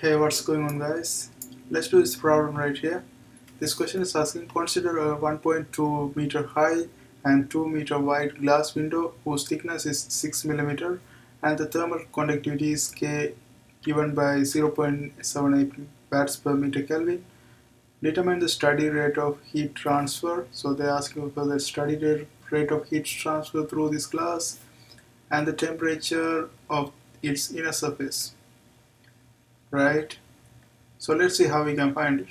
Hey, what's going on guys? Let's do this problem right here. This question is asking consider a 1.2 meter high and 2 meter wide glass window whose thickness is 6 millimeter and the thermal conductivity is K given by 0.78 watts per meter Kelvin. Determine the study rate of heat transfer. So they're asking for the study rate of heat transfer through this glass and the temperature of its inner surface right? So let's see how we can find it.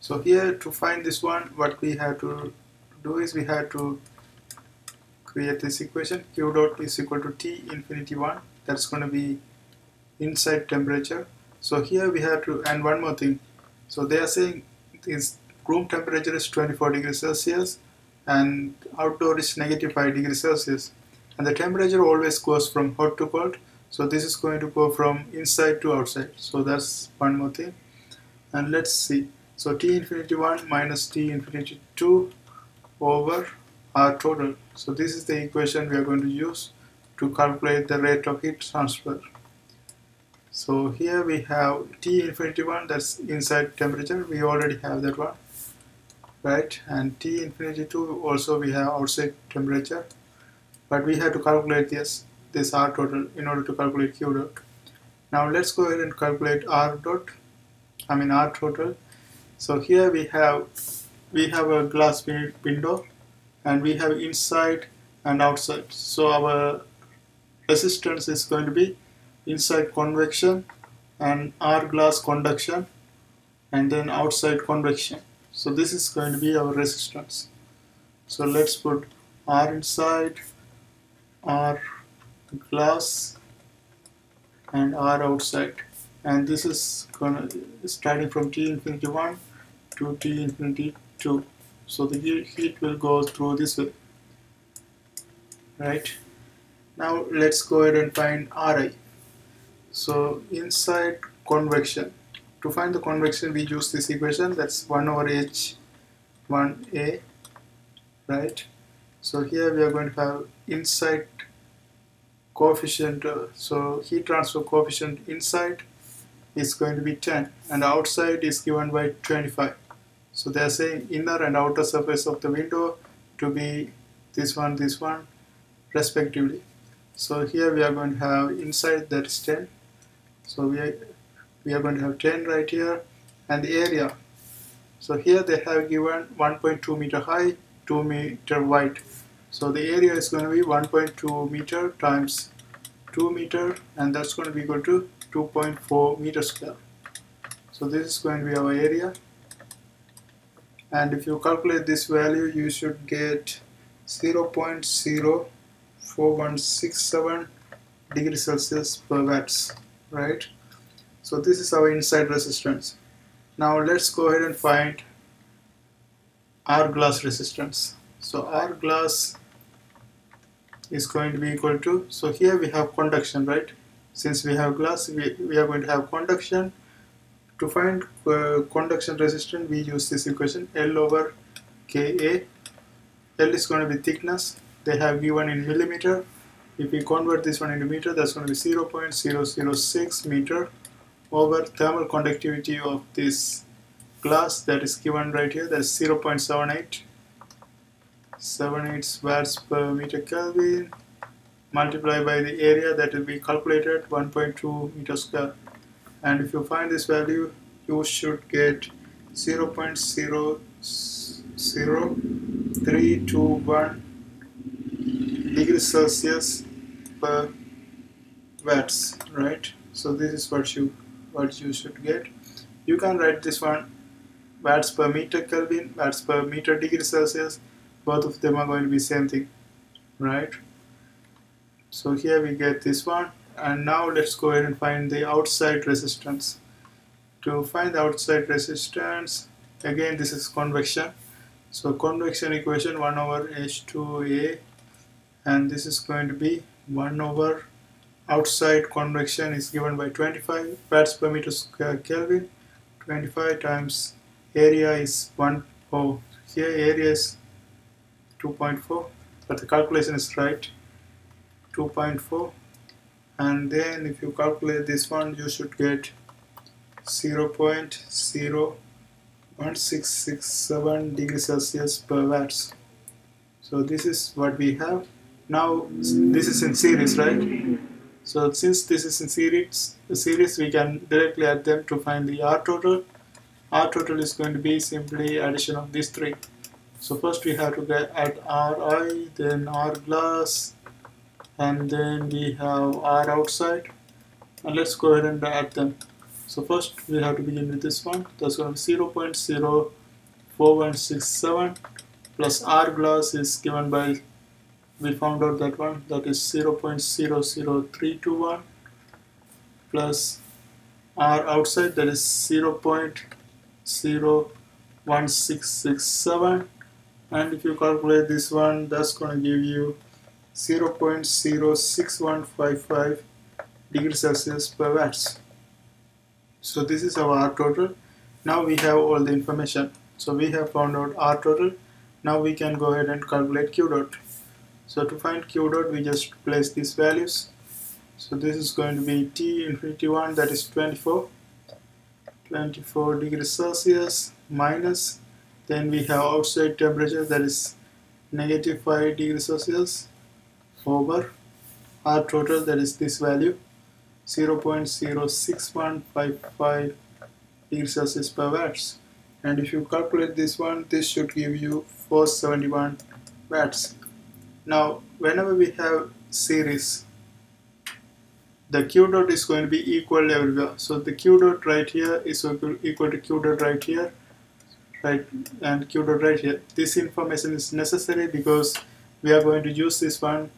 So here to find this one what we have to do is we have to create this equation. Q dot is equal to t infinity 1 that's going to be inside temperature. So here we have to and one more thing. So they are saying this room temperature is 24 degrees celsius and outdoor is negative 5 degrees celsius. And the temperature always goes from hot to cold so this is going to go from inside to outside. So that's one more thing. And let's see. So t infinity 1 minus t infinity 2 over r total. So this is the equation we are going to use to calculate the rate of heat transfer. So here we have t infinity 1 that's inside temperature. We already have that one right? And t infinity 2 also we have outside temperature. But we have to calculate this this R total in order to calculate Q dot. Now let's go ahead and calculate R dot, I mean R total. So here we have we have a glass window and we have inside and outside. So our resistance is going to be inside convection and R glass conduction and then outside convection. So this is going to be our resistance. So let's put R inside, R glass and R outside. And this is gonna starting from T infinity 1 to T infinity 2 so the heat will go through this way. Right? Now let's go ahead and find Ri. So inside convection. To find the convection we use this equation. That's 1 over h 1a right? So here we are going to have inside coefficient uh, so heat transfer coefficient inside is going to be 10 and outside is given by 25 so they are saying inner and outer surface of the window to be this one this one respectively. So here we are going to have inside that is 10 so we are, we are going to have 10 right here and the area. So here they have given 1.2 meter high 2 meter wide so the area is going to be 1.2 meter times 2 meter and that's going to be equal to 2.4 meter square. So this is going to be our area. And if you calculate this value you should get 0.04167 degrees Celsius per watts right? So this is our inside resistance. Now let's go ahead and find R glass resistance. So R glass is going to be equal to so here we have conduction right? Since we have glass we, we are going to have conduction. To find uh, conduction resistance we use this equation L over Ka L is going to be thickness. They have given in millimeter. If we convert this one into meter that's going to be 0 0.006 meter over thermal conductivity of this glass that is given right here. That's 0 0.78 78 watts per meter Kelvin multiplied by the area that will be calculated 1.2 meter square and if you find this value you should get 0 0.00321 degrees Celsius per watts right? So this is what you what you should get. You can write this one watts per meter Kelvin watts per meter degree Celsius both of them are going to be same thing right? So here we get this one and now let's go ahead and find the outside resistance. To find the outside resistance again this is convection. So convection equation 1 over H2A and this is going to be 1 over outside convection is given by 25 watts per meter square Kelvin. 25 times area is 1 oh here area is 2.4 but the calculation is right 2.4 and then if you calculate this one you should get 0.01667 degrees Celsius per watts. So this is what we have. Now this is in series right? So since this is in series series we can directly add them to find the R total. R total is going to be simply addition of these three so first we have to get add Ri then R glass and then we have R outside. And let's go ahead and add them. So first we have to begin with this one. That's going to be 0 0.04167 plus R glass is given by we found out that one that is 0 0.00321 plus R outside that is 0 0.01667 and if you calculate this one that's going to give you 0 0.06155 degrees Celsius per watts. So this is our R total. Now we have all the information. So we have found out R total. Now we can go ahead and calculate Q dot. So to find Q dot we just place these values. So this is going to be T infinity 1 that is 24 24 degrees Celsius minus then we have outside temperature that is negative 5 degrees Celsius over R total that is this value 0.06155 degrees Celsius per watts. And if you calculate this one this should give you 471 watts. Now whenever we have series the q dot is going to be equal everywhere. So the q dot right here is equal to q dot right here right and q dot right here. This information is necessary because we are going to use this one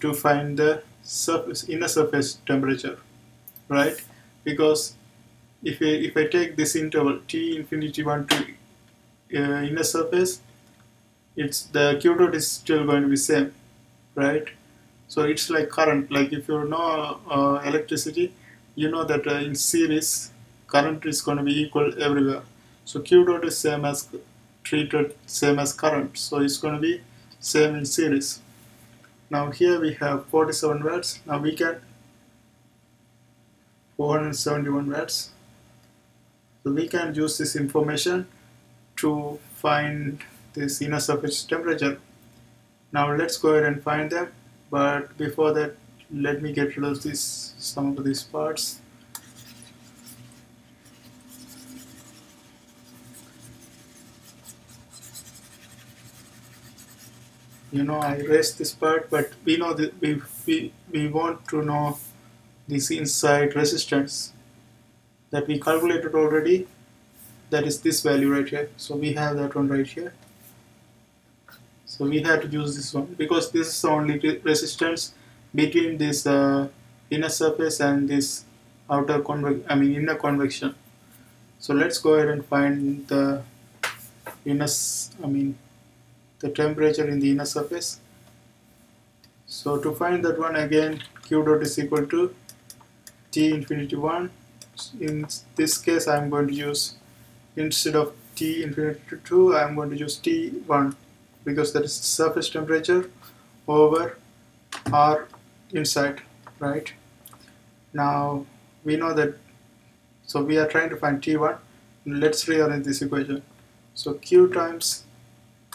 to find the surface inner surface temperature right? Because if I, if I take this interval t infinity 1 to uh, inner surface it's the q dot is still going to be same right? So it's like current. Like if you know uh, electricity you know that uh, in series current is going to be equal everywhere so q dot is same as treated same as current. So it's going to be same in series. Now here we have 47 watts. Now we can 471 watts. So we can use this information to find this inner surface temperature. Now let's go ahead and find them but before that let me get rid of this some of these parts you know I erased this part but we know that we, we, we want to know this inside resistance that we calculated already. That is this value right here. So we have that one right here. So we have to use this one because this is the only resistance between this uh, inner surface and this outer convex I mean inner convection. So let's go ahead and find the inner I mean the temperature in the inner surface. So to find that one again q dot is equal to t infinity 1 in this case I'm going to use instead of T infinity 2 I'm going to use T1 because that is surface temperature over R inside right? Now we know that so we are trying to find T1 let's rearrange this equation. So Q times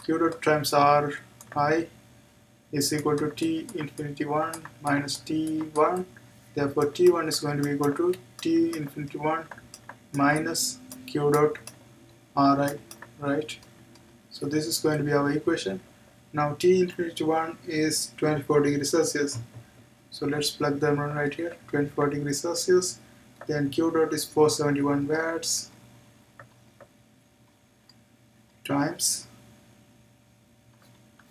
Q dot times R I is equal to T infinity 1 minus T1 therefore T1 is going to be equal to T infinity 1 minus Q dot Ri right? So this is going to be our equation. Now T infinity 1 is 24 degrees Celsius. So let's plug them in right here. 24 degrees Celsius. Then Q dot is 471 watts times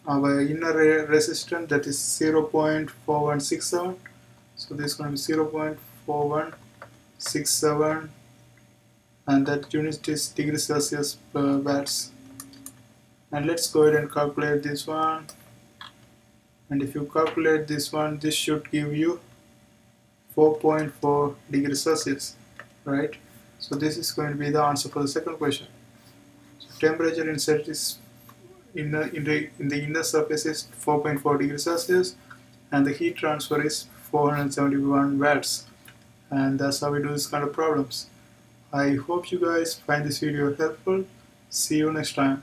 our inner resistance that is 0.4167 so this is going to be 0.4167 and that unit is degrees Celsius per watts. And let's go ahead and calculate this one. And if you calculate this one this should give you 4.4 degrees Celsius right? So this is going to be the answer for the second question. So temperature inside is in the, in the in the inner surface is 4.4 degrees Celsius and the heat transfer is 471 watts and that's how we do this kind of problems I hope you guys find this video helpful. See you next time.